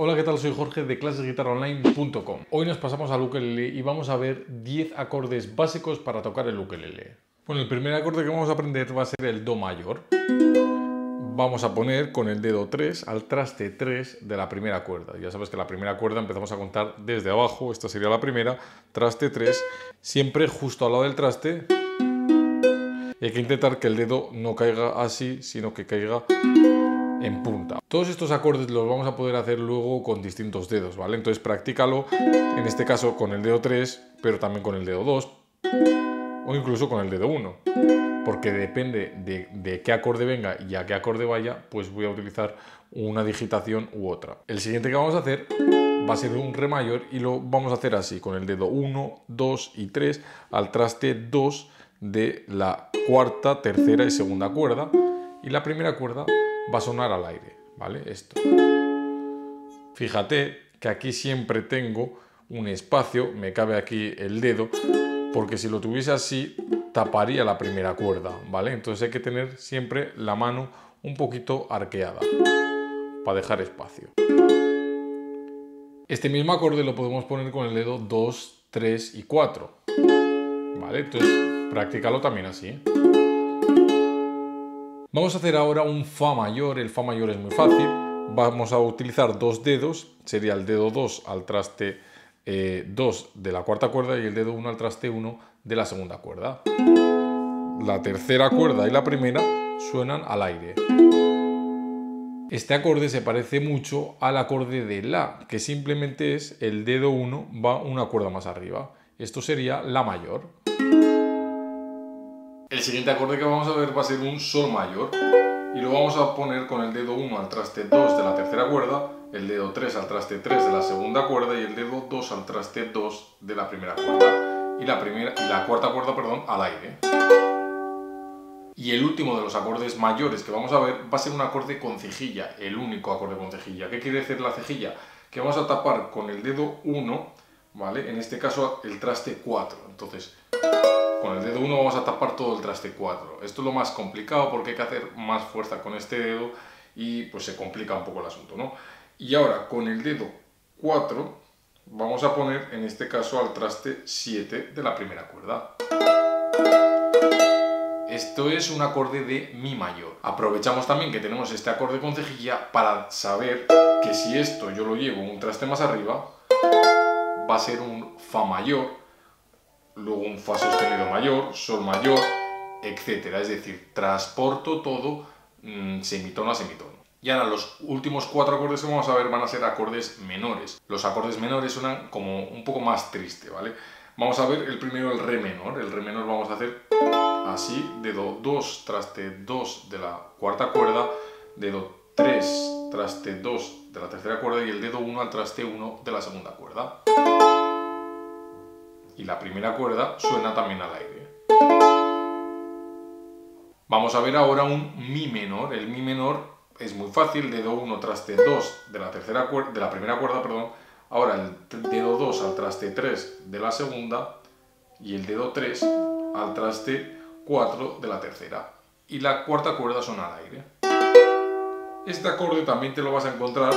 Hola, ¿qué tal? Soy Jorge de clasesguitarraonline.com. Hoy nos pasamos al ukelele y vamos a ver 10 acordes básicos para tocar el ukelele. Bueno, el primer acorde que vamos a aprender va a ser el Do mayor. Vamos a poner con el dedo 3 al traste 3 de la primera cuerda. Ya sabes que la primera cuerda empezamos a contar desde abajo, esta sería la primera, traste 3, siempre justo al lado del traste. Y hay que intentar que el dedo no caiga así, sino que caiga en punta. Todos estos acordes los vamos a poder hacer luego con distintos dedos, ¿vale? Entonces practícalo, en este caso con el dedo 3, pero también con el dedo 2 o incluso con el dedo 1. Porque depende de, de, qué acorde venga y a qué acorde vaya, pues voy a utilizar una digitación u otra. El siguiente que vamos a hacer va a ser un re mayor y lo vamos a hacer así, con el dedo 1, 2 y 3 al traste 2 de la cuarta, tercera y segunda cuerda. Y la primera cuerda va a sonar al aire, ¿vale? Esto. Fíjate que aquí siempre tengo un espacio, me cabe aquí el dedo, porque si lo tuviese así taparía la primera cuerda, ¿vale? Entonces hay que tener siempre la mano un poquito arqueada para dejar espacio. Este mismo acorde lo podemos poner con el dedo 2, 3 y 4, ¿vale? Entonces practícalo también así. ¿eh? Vamos a hacer ahora un Fa mayor, el Fa mayor es muy fácil. Vamos a utilizar dos dedos, sería el dedo 2 al traste 2 eh, de la cuarta cuerda y el dedo 1 al traste 1 de la segunda cuerda. La tercera cuerda y la primera suenan al aire. Este acorde se parece mucho al acorde de La, que simplemente es el dedo 1 va una cuerda más arriba. Esto sería La mayor. El siguiente acorde que vamos a ver va a ser un Sol mayor y lo vamos a poner con el dedo 1 al traste 2 de la tercera cuerda, el dedo 3 al traste 3 de la segunda cuerda y el dedo 2 al traste 2 de la primera cuerda y la, primera, y la cuarta cuerda perdón, al aire. Y el último de los acordes mayores que vamos a ver va a ser un acorde con cejilla, el único acorde con cejilla. ¿Qué quiere decir la cejilla? Que vamos a tapar con el dedo 1, ¿vale? En este caso el traste 4. Entonces, con el dedo 1 vamos a tapar todo el traste 4. Esto es lo más complicado porque hay que hacer más fuerza con este dedo y pues se complica un poco el asunto, ¿no? Y ahora con el dedo 4 vamos a poner en este caso al traste 7 de la primera cuerda. Esto es un acorde de Mi mayor. Aprovechamos también que tenemos este acorde con cejilla para saber que si esto yo lo llevo un traste más arriba, va a ser un Fa mayor luego un Fa sostenido mayor, Sol mayor, etc. Es decir, transporto todo mmm, semitono a semitono. Y ahora los últimos cuatro acordes que vamos a ver van a ser acordes menores. Los acordes menores suenan como un poco más triste, ¿vale? Vamos a ver el primero, el Re menor. El Re menor vamos a hacer así, dedo 2, traste 2 de la cuarta cuerda, dedo 3, traste 2 de la tercera cuerda y el dedo 1 al traste 1 de la segunda cuerda la primera cuerda suena también al aire. Vamos a ver ahora un Mi menor. El Mi menor es muy fácil, dedo 1 traste 2 de la, tercera de la primera cuerda, perdón. ahora el dedo 2 al traste 3 de la segunda y el dedo 3 al traste 4 de la tercera. Y la cuarta cuerda suena al aire. Este acorde también te lo vas a encontrar,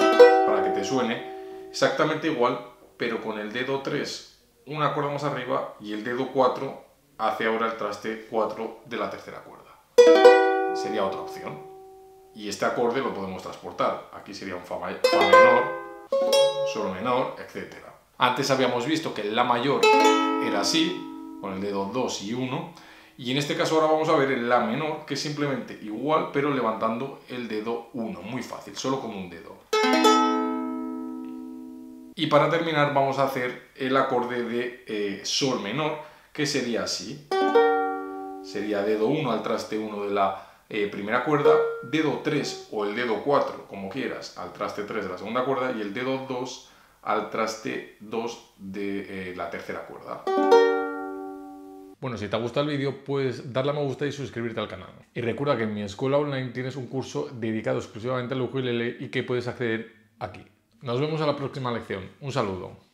para que te suene, exactamente igual, pero con el dedo 3 una cuerda más arriba y el dedo 4 hace ahora el traste 4 de la tercera cuerda. Sería otra opción. Y este acorde lo podemos transportar. Aquí sería un fa, menor, sol menor, etc. Antes habíamos visto que el la mayor era así, con el dedo 2 y 1. Y en este caso ahora vamos a ver el la menor, que es simplemente igual, pero levantando el dedo 1. Muy fácil, solo con un dedo. Y para terminar vamos a hacer el acorde de eh, Sol menor, que sería así. Sería dedo 1 al traste 1 de la eh, primera cuerda, dedo 3 o el dedo 4, como quieras, al traste 3 de la segunda cuerda y el dedo 2 al traste 2 de eh, la tercera cuerda. Bueno, si te ha gustado el vídeo, puedes darle a me gusta y suscribirte al canal. Y recuerda que en mi escuela online tienes un curso dedicado exclusivamente al ukulele y que puedes acceder aquí. Nos vemos en la próxima lección. Un saludo.